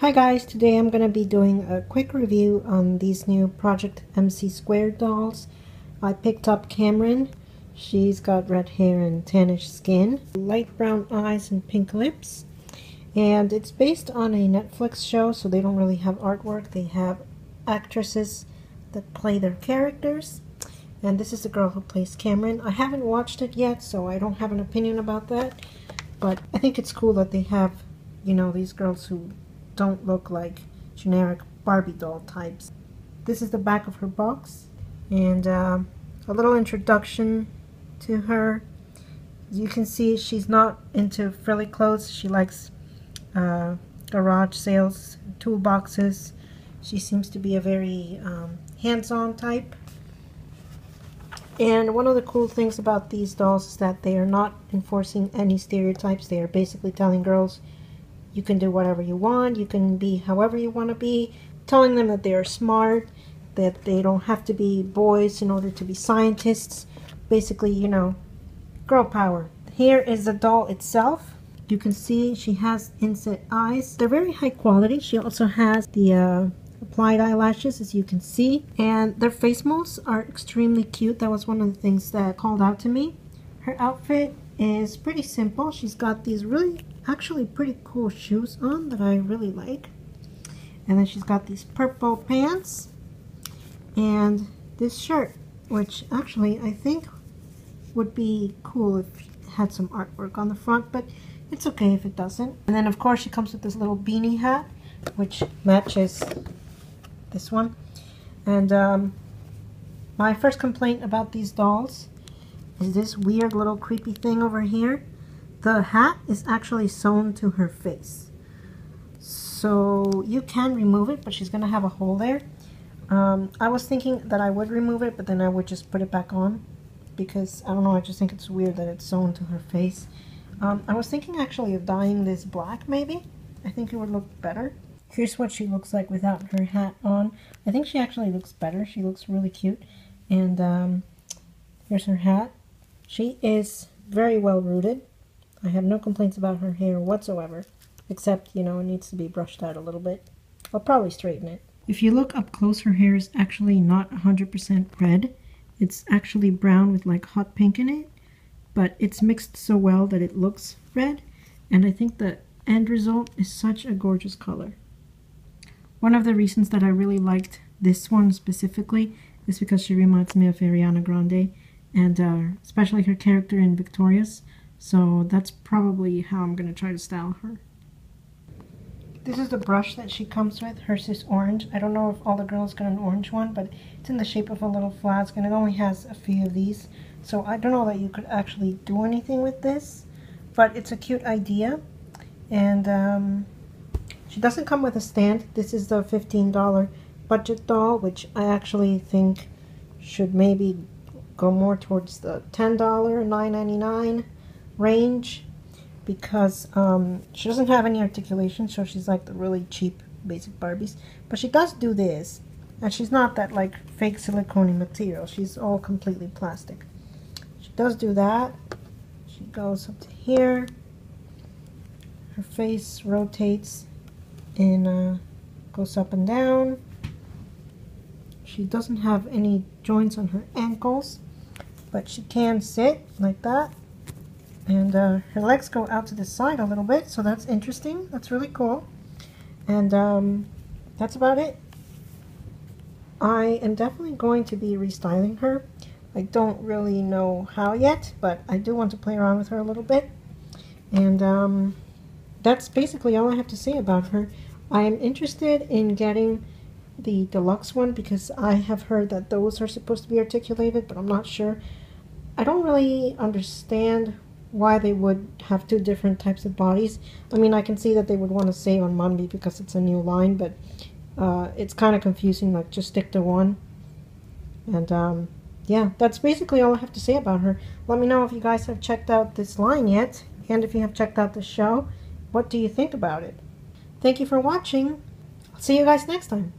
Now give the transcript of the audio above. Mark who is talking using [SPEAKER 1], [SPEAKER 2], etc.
[SPEAKER 1] Hi guys, today I'm going to be doing a quick review on these new Project MC Squared dolls. I picked up Camryn. She's got red hair and tannish skin, light brown eyes and pink lips. And it's based on a Netflix show, so they don't really have artwork. They have actresses that play their characters. And this is the girl who plays Camryn. I haven't watched it yet, so I don't have an opinion about that. But I think it's cool that they have, you know, these girls who don't look like generic Barbie doll types. This is the back of her box and uh, a little introduction to her. You can see she's not into frilly clothes. She likes uh, garage sales, toolboxes. She seems to be a very um, hands-on type. And one of the cool things about these dolls is that they are not enforcing any stereotypes. They are basically telling girls you can do whatever you want. You can be however you want to be. Telling them that they are smart, that they don't have to be boys in order to be scientists. Basically, you know, girl power. Here is the doll itself. You can see she has inset eyes. They're very high quality. She also has the uh, applied eyelashes as you can see and their face molds are extremely cute that was one of the things that called out to me her outfit is pretty simple she's got these really actually pretty cool shoes on that I really like. And then she's got these purple pants and this shirt, which actually I think would be cool if it had some artwork on the front, but it's okay if it doesn't. And then of course she comes with this little beanie hat, which matches this one. And um, my first complaint about these dolls is this weird little creepy thing over here. The hat is actually sewn to her face. So you can remove it, but she's going to have a hole there. Um, I was thinking that I would remove it, but then I would just put it back on. Because, I don't know, I just think it's weird that it's sewn to her face. Um, I was thinking actually of dyeing this black, maybe. I think it would look better. Here's what she looks like without her hat on. I think she actually looks better. She looks really cute. And um, here's her hat. She is very well rooted. I have no complaints about her hair whatsoever, except, you know, it needs to be brushed out a little bit. I'll probably straighten it. If you look up close, her hair is actually not 100% red. It's actually brown with like hot pink in it, but it's mixed so well that it looks red, and I think the end result is such a gorgeous color. One of the reasons that I really liked this one specifically is because she reminds me of Ariana Grande, and uh, especially her character in Victorious. So that's probably how I'm going to try to style her. This is the brush that she comes with. Hers is orange. I don't know if all the girls got an orange one, but it's in the shape of a little flask, and it only has a few of these. So I don't know that you could actually do anything with this, but it's a cute idea. And um, she doesn't come with a stand. This is the $15 budget doll, which I actually think should maybe go more towards the $10, $9.99 range because um, she doesn't have any articulation, so she's like the really cheap basic Barbies. But she does do this, and she's not that like fake silicone material. She's all completely plastic. She does do that. She goes up to here. Her face rotates and uh, goes up and down. She doesn't have any joints on her ankles, but she can sit like that and uh, her legs go out to the side a little bit, so that's interesting. That's really cool. And um, that's about it. I am definitely going to be restyling her. I don't really know how yet, but I do want to play around with her a little bit. And um, that's basically all I have to say about her. I am interested in getting the deluxe one because I have heard that those are supposed to be articulated, but I'm not sure. I don't really understand why they would have two different types of bodies. I mean, I can see that they would want to save on Mambi because it's a new line, but uh, it's kind of confusing, like just stick to one. And um, yeah, that's basically all I have to say about her. Let me know if you guys have checked out this line yet, and if you have checked out the show, what do you think about it? Thank you for watching. I'll see you guys next time.